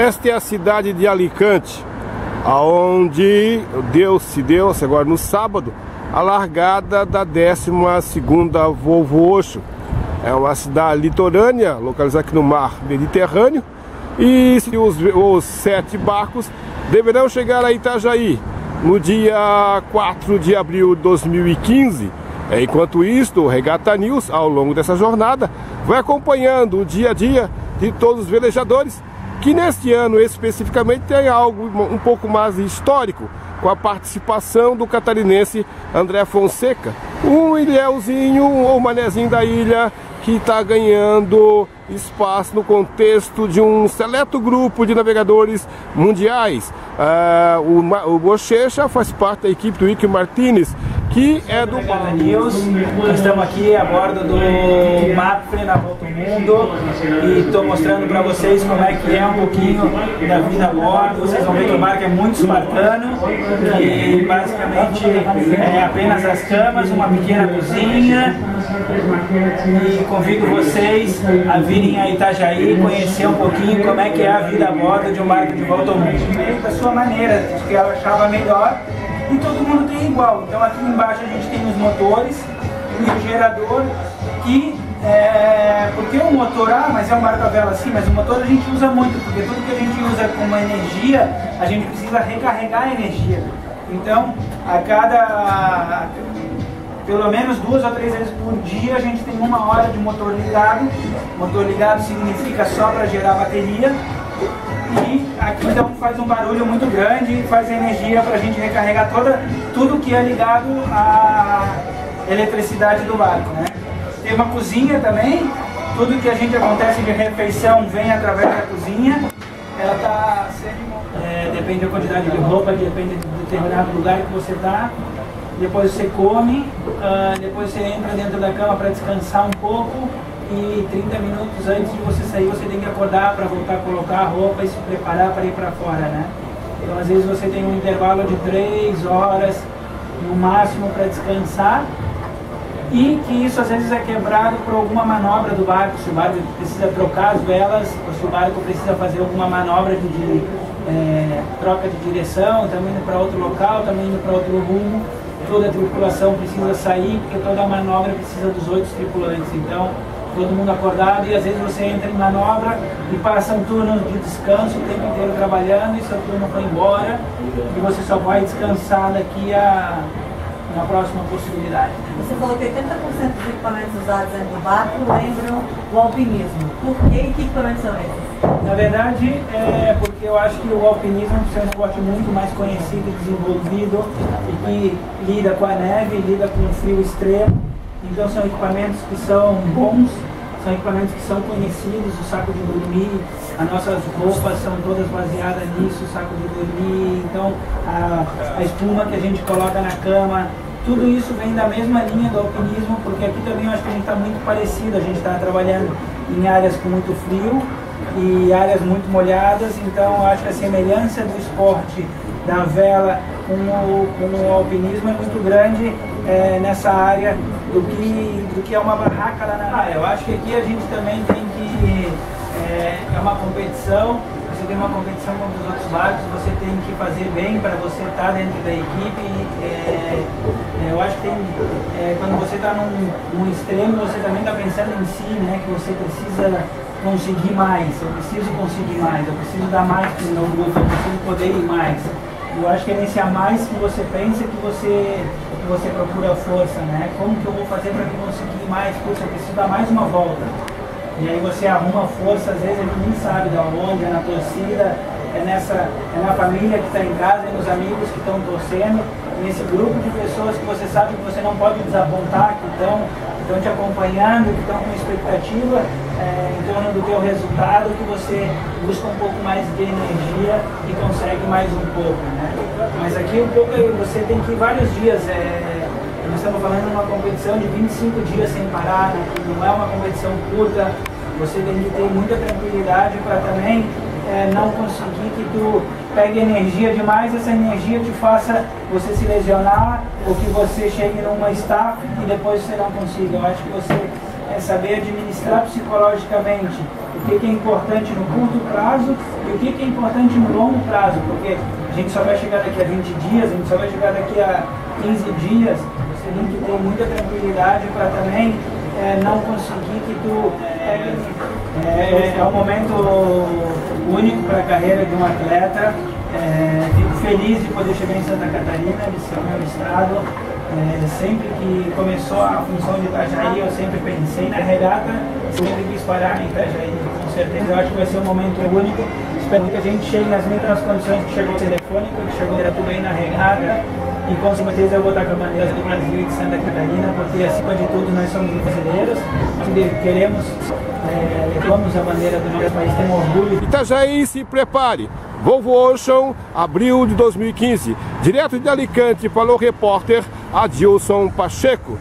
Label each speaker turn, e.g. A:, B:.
A: Esta é a cidade de Alicante, aonde deu-se deu agora no sábado a largada da 12 segunda Volvo Oxo. É uma cidade litorânea, localizada aqui no mar Mediterrâneo, e os, os sete barcos deverão chegar a Itajaí no dia 4 de abril de 2015. Enquanto isto, o Regata News, ao longo dessa jornada, vai acompanhando o dia a dia de todos os velejadores, que neste ano especificamente tem algo um pouco mais histórico, com a participação do catarinense André Fonseca, um ilhéuzinho ou manezinho da ilha que está ganhando espaço no contexto de um seleto grupo de navegadores mundiais. Uh, o, o Bochecha faz parte da equipe do Ike Martinez, que é do
B: News. Nós estamos aqui a bordo do Mapfre na Volta ao Mundo e estou mostrando para vocês como é que é um pouquinho da vida a bordo. Vocês vão ver que o barco é muito espartano e basicamente é apenas as camas, uma pequena cozinha e convido vocês a virem a Itajaí conhecer um pouquinho como é que é a vida a bordo de um barco de volta ao mundo. Da sua maneira, que ela achava melhor e todo mundo tem igual. Então aqui embaixo a gente tem os motores e o gerador que é, porque o motor, ah, mas é um barco a vela assim, mas o motor a gente usa muito, porque tudo que a gente usa como energia, a gente precisa recarregar a energia. Então, a cada pelo menos duas ou três vezes por dia a gente tem uma hora de motor ligado. Motor ligado significa só para gerar bateria e aqui então faz um barulho muito grande, faz energia para a gente recarregar toda, tudo que é ligado à eletricidade do barco. Né? Tem uma cozinha também, tudo que a gente acontece de refeição vem através da cozinha. Ela está. É, depende da quantidade de roupa, depende do determinado lugar que você está. Depois você come, uh, depois você entra dentro da cama para descansar um pouco e 30 minutos antes de você sair você tem que acordar para voltar a colocar a roupa e se preparar para ir para fora, né? Então às vezes você tem um intervalo de 3 horas no máximo para descansar e que isso às vezes é quebrado por alguma manobra do barco, se o barco precisa trocar as velas, ou se o barco precisa fazer alguma manobra de, de é, troca de direção, também indo para outro local, também indo para outro rumo, toda a tripulação precisa sair, porque toda a manobra precisa dos oito tripulantes. Então, todo mundo acordado e às vezes você entra em manobra e passa um turno de descanso o tempo inteiro trabalhando e seu turno foi embora e você só vai descansar daqui a uma próxima possibilidade.
C: Você falou que 80% dos equipamentos usados dentro do barco lembram o alpinismo. Por que e que equipamentos são esses?
B: Na verdade, é porque eu acho que o alpinismo é um esporte muito mais conhecido e desenvolvido e que lida com a neve, lida com o frio extremo então são equipamentos que são bons, são equipamentos que são conhecidos, o saco de dormir, as nossas roupas são todas baseadas nisso, o saco de dormir, então a, a espuma que a gente coloca na cama, tudo isso vem da mesma linha do alpinismo, porque aqui também eu acho que a gente está muito parecido, a gente está trabalhando em áreas com muito frio e áreas muito molhadas, então eu acho que a semelhança do esporte da vela com o, com o alpinismo é muito grande é, nessa área do que, do que é uma barraca lá na. Ah, eu acho que aqui a gente também tem que. É, é uma competição, você tem uma competição com os outros barcos, você tem que fazer bem para você estar tá dentro da equipe. É, é, eu acho que tem, é, quando você está num, num extremo, você também está pensando em si, né? Que você precisa conseguir mais, eu preciso conseguir mais, eu preciso dar mais para o meu grupo, eu preciso poder ir mais. Eu acho que é nesse a mais que você pensa que você, que você procura força, né? Como que eu vou fazer para conseguir mais? Puxa, eu preciso dar mais uma volta. E aí você arruma força, às vezes a gente nem sabe de onde, é na torcida, é, nessa, é na família que está em casa, é nos amigos que estão torcendo, nesse grupo de pessoas que você sabe que você não pode desapontar, que estão estão te acompanhando, que estão com expectativa é, em torno do teu resultado, que você busca um pouco mais de energia e consegue mais um pouco. Né? Mas aqui um pouco você tem que ir vários dias. É, nós estamos falando de uma competição de 25 dias sem parar, né? não é uma competição curta, você tem que ter muita tranquilidade para também é, não conseguir que tu pegue energia demais, essa energia te faça você se lesionar ou que você chegue numa estafa e depois você não consiga. Eu acho que você é saber administrar psicologicamente o que é importante no curto prazo e o que é importante no longo prazo, porque a gente só vai chegar daqui a 20 dias, a gente só vai chegar daqui a 15 dias, você tem que ter muita tranquilidade para também é, não conseguir que tu. É, é, é um momento único para a carreira de um atleta. É, fico feliz de poder chegar em Santa Catarina, de ser o meu estado. É, sempre que começou a função de Itajaí, eu sempre pensei na regata, sempre quis parar em Itajaí. Com certeza, eu acho que vai ser um momento único. Espero que a gente chegue nas mesmas condições que chegou o telefônico, que chegou tudo aí na regata. E com certeza eu vou estar com a bandeira do Brasil e de Santa Catarina, porque acima de tudo nós somos brasileiros, queremos, é, levamos a bandeira do nosso país, temos orgulho.
A: Itajaí, se prepare! Volvo Ocean, abril de 2015. Direto de Alicante, falou o repórter Adilson Pacheco.